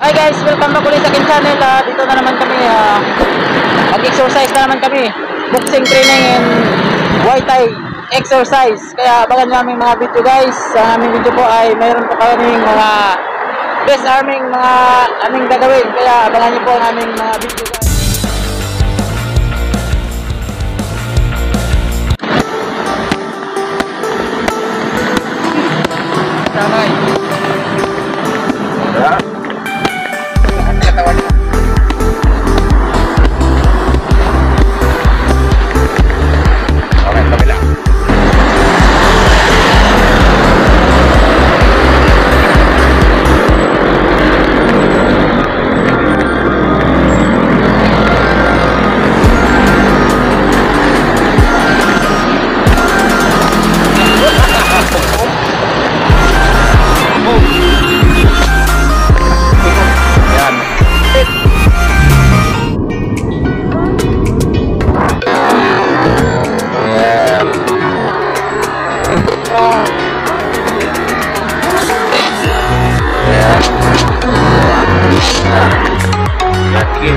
Hi guys, welcome back ulit sa aking channel. Ah, dito na naman kami. ah, Mag-exercise na naman kami. Boxing training and Muay Thai exercise. Kaya abangan nyo aming mga video guys. Sa aming video po ay mayroon po kaming mga best aming mga aming gagawin. Kaya abangan nyo po ang aming mga video guys. Sanay. Katawan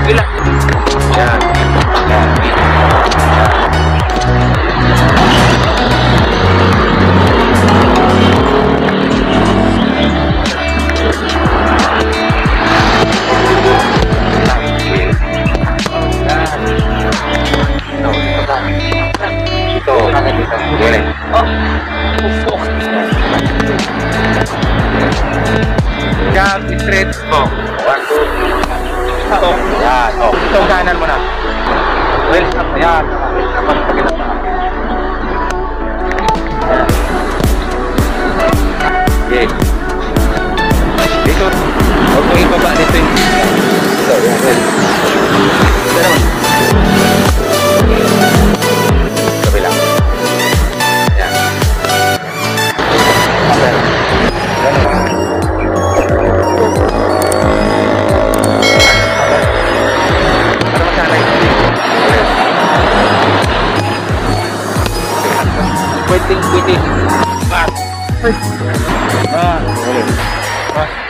Bila. Yan. Yan. Ito, kanan dito. Boleh. Oh. Jump, straight, kanan mo na. Well, stop. Yan. Dapat pakita pa. Yan. Okay. Dito. Huwag mo ibaba dito. Ito naman. Pwedeng, pwede. Back. Ah,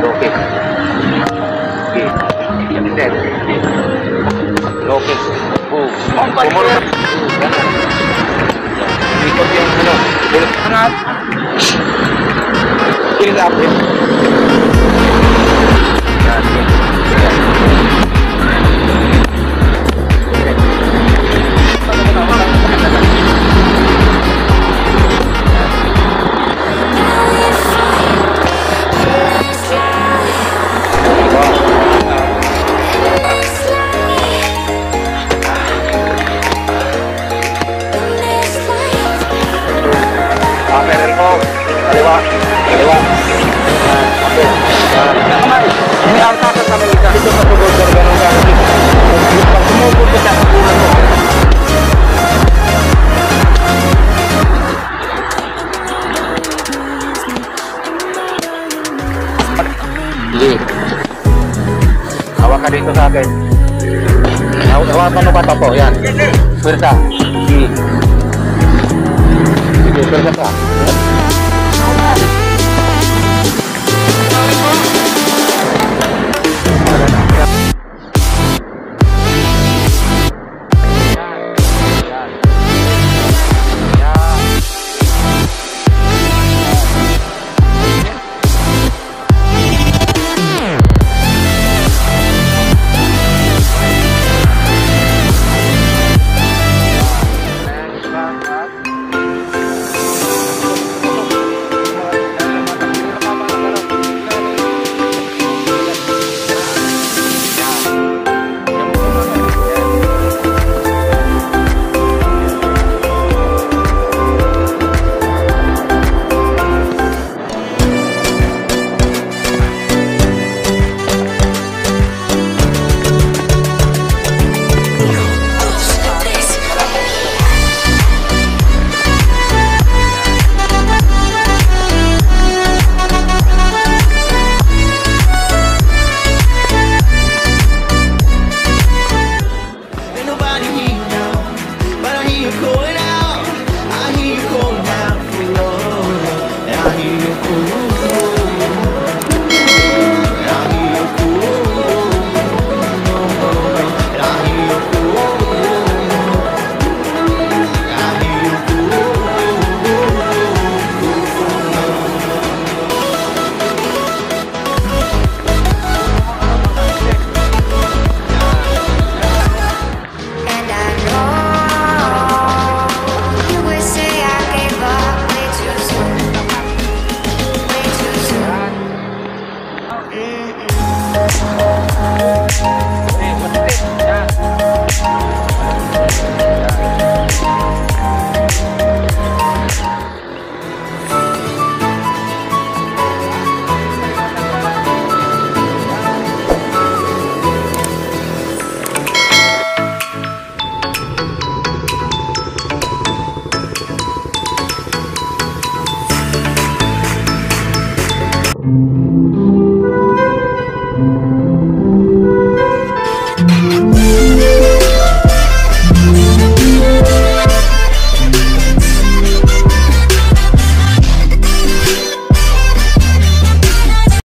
na. Yan, okay. Okay. Yan, set. Okay. Oh, pumorma. Yan. Ikot yung ano. Bulat angat. Build up. Yan. Yan. Yan. Sige. Hawak ka dito sa akin. Haw- Hawakan mo ba? Yan. Pwersa. Ka.